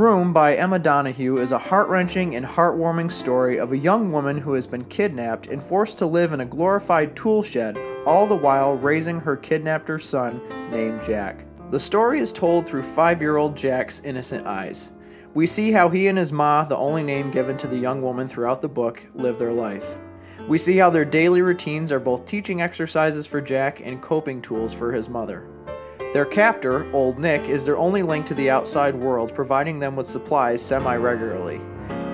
Room by Emma Donoghue is a heart wrenching and heartwarming story of a young woman who has been kidnapped and forced to live in a glorified tool shed, all the while raising her kidnaptor son named Jack. The story is told through five year old Jack's innocent eyes. We see how he and his ma, the only name given to the young woman throughout the book, live their life. We see how their daily routines are both teaching exercises for Jack and coping tools for his mother. Their captor, Old Nick, is their only link to the outside world, providing them with supplies semi regularly.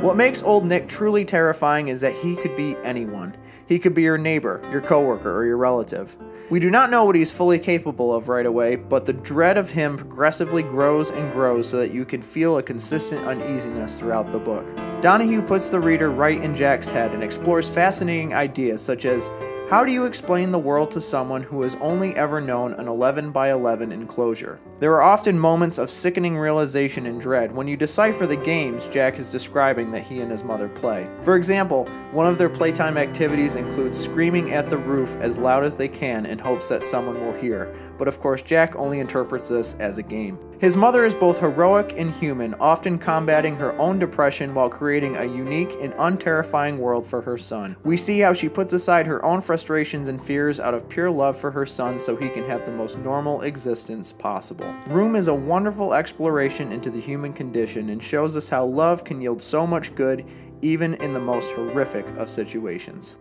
What makes Old Nick truly terrifying is that he could be anyone. He could be your neighbor, your coworker, or your relative. We do not know what he's fully capable of right away, but the dread of him progressively grows and grows so that you can feel a consistent uneasiness throughout the book. Donoghue puts the reader right in Jack's head and explores fascinating ideas such as how do you explain the world to someone who has only ever known an 11 by 11 enclosure? There are often moments of sickening realization and dread when you decipher the games Jack is describing that he and his mother play. For example, one of their playtime activities includes screaming at the roof as loud as they can in hopes that someone will hear, but of course, Jack only interprets this as a game. His mother is both heroic and human, often combating her own depression while creating a unique and unterrifying world for her son. We see how she puts aside her own frustrations and fears out of pure love for her son so he can have the most normal existence possible. Room is a wonderful exploration into the human condition and shows us how love can yield so much good even in the most horrific of situations.